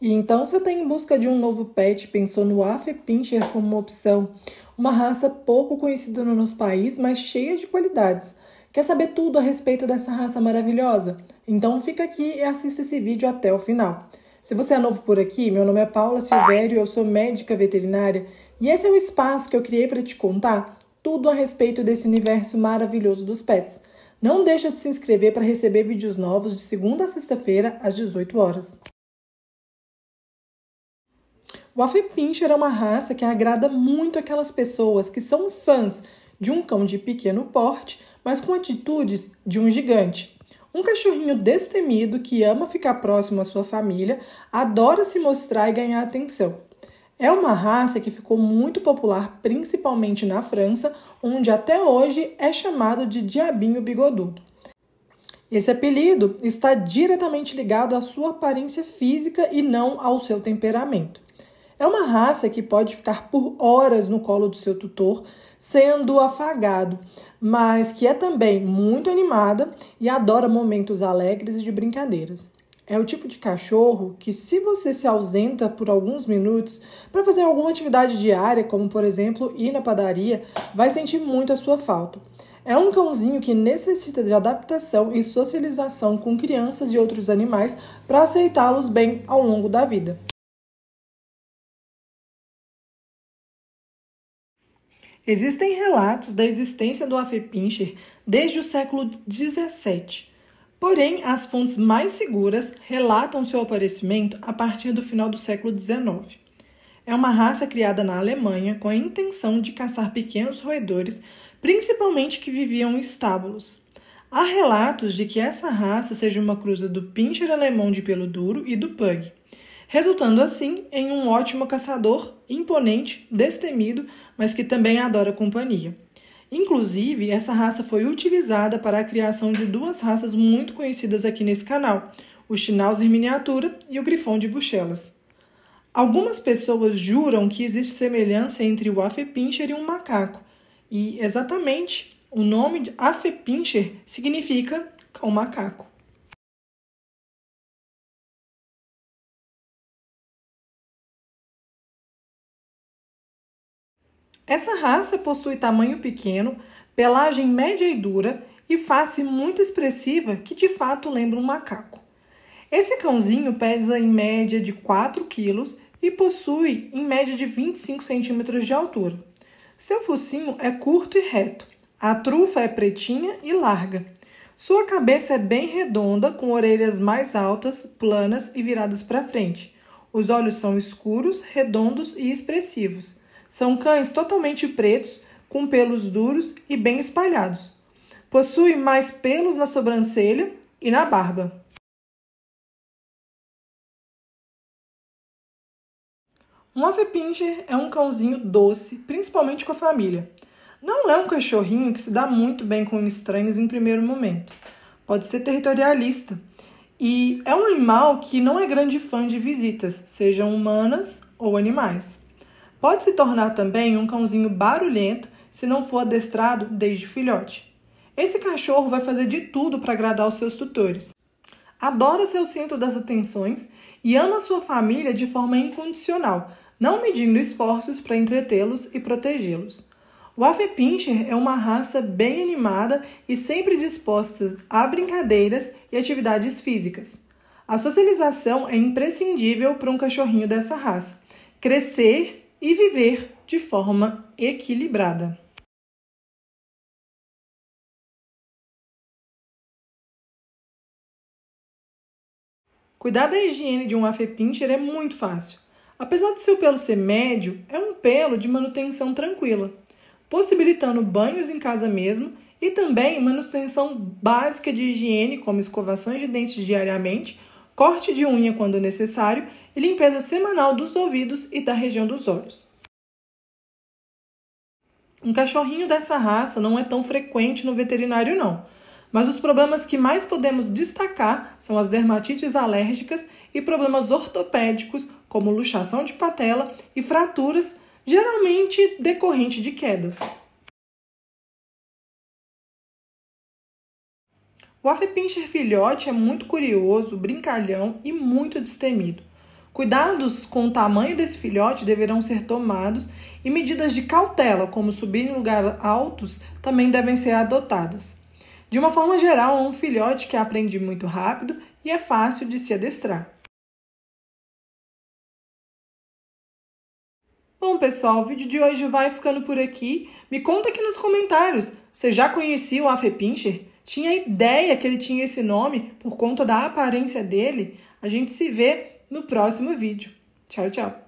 E então você está em busca de um novo pet pensou no Afflepincher como uma opção, uma raça pouco conhecida no nosso país, mas cheia de qualidades. Quer saber tudo a respeito dessa raça maravilhosa? Então fica aqui e assista esse vídeo até o final. Se você é novo por aqui, meu nome é Paula Silvério, eu sou médica veterinária e esse é o espaço que eu criei para te contar tudo a respeito desse universo maravilhoso dos pets. Não deixa de se inscrever para receber vídeos novos de segunda a sexta-feira às 18 horas. O Afflepincher é uma raça que agrada muito aquelas pessoas que são fãs de um cão de pequeno porte, mas com atitudes de um gigante. Um cachorrinho destemido que ama ficar próximo à sua família, adora se mostrar e ganhar atenção. É uma raça que ficou muito popular principalmente na França, onde até hoje é chamado de diabinho bigodudo. Esse apelido está diretamente ligado à sua aparência física e não ao seu temperamento. É uma raça que pode ficar por horas no colo do seu tutor, sendo afagado, mas que é também muito animada e adora momentos alegres e de brincadeiras. É o tipo de cachorro que, se você se ausenta por alguns minutos para fazer alguma atividade diária, como por exemplo ir na padaria, vai sentir muito a sua falta. É um cãozinho que necessita de adaptação e socialização com crianças e outros animais para aceitá-los bem ao longo da vida. Existem relatos da existência do Afflepincher desde o século XVII. Porém, as fontes mais seguras relatam seu aparecimento a partir do final do século XIX. É uma raça criada na Alemanha com a intenção de caçar pequenos roedores, principalmente que viviam em estábulos. Há relatos de que essa raça seja uma cruza do Pinscher alemão de pelo duro e do Pug resultando assim em um ótimo caçador, imponente, destemido, mas que também adora companhia. Inclusive, essa raça foi utilizada para a criação de duas raças muito conhecidas aqui nesse canal, o Schnauzer miniatura e o Grifão de Buchelas. Algumas pessoas juram que existe semelhança entre o Afflepincher e um macaco, e exatamente o nome de Afflepincher significa cão macaco. Essa raça possui tamanho pequeno, pelagem média e dura e face muito expressiva que de fato lembra um macaco. Esse cãozinho pesa em média de 4 quilos e possui em média de 25 centímetros de altura. Seu focinho é curto e reto, a trufa é pretinha e larga. Sua cabeça é bem redonda, com orelhas mais altas, planas e viradas para frente. Os olhos são escuros, redondos e expressivos. São cães totalmente pretos, com pelos duros e bem espalhados. Possui mais pelos na sobrancelha e na barba. Um Afflepincher é um cãozinho doce, principalmente com a família. Não é um cachorrinho que se dá muito bem com estranhos em primeiro momento. Pode ser territorialista. E é um animal que não é grande fã de visitas, sejam humanas ou animais. Pode se tornar também um cãozinho barulhento se não for adestrado desde filhote. Esse cachorro vai fazer de tudo para agradar os seus tutores. Adora ser o centro das atenções e ama sua família de forma incondicional, não medindo esforços para entretê-los e protegê-los. O Afflepincher é uma raça bem animada e sempre disposta a brincadeiras e atividades físicas. A socialização é imprescindível para um cachorrinho dessa raça. Crescer e viver de forma equilibrada. Cuidar da higiene de um Afflepincher é muito fácil. Apesar de seu pelo ser médio, é um pelo de manutenção tranquila, possibilitando banhos em casa mesmo e também manutenção básica de higiene, como escovações de dentes diariamente, corte de unha quando necessário e limpeza semanal dos ouvidos e da região dos olhos. Um cachorrinho dessa raça não é tão frequente no veterinário, não. Mas os problemas que mais podemos destacar são as dermatites alérgicas e problemas ortopédicos, como luxação de patela e fraturas, geralmente decorrente de quedas. O Afflepincher filhote é muito curioso, brincalhão e muito destemido. Cuidados com o tamanho desse filhote deverão ser tomados e medidas de cautela, como subir em lugares altos, também devem ser adotadas. De uma forma geral, é um filhote que aprende muito rápido e é fácil de se adestrar. Bom, pessoal, o vídeo de hoje vai ficando por aqui. Me conta aqui nos comentários. Você já conhecia o Afepincher? Tinha ideia que ele tinha esse nome por conta da aparência dele? A gente se vê no próximo vídeo. Tchau, tchau!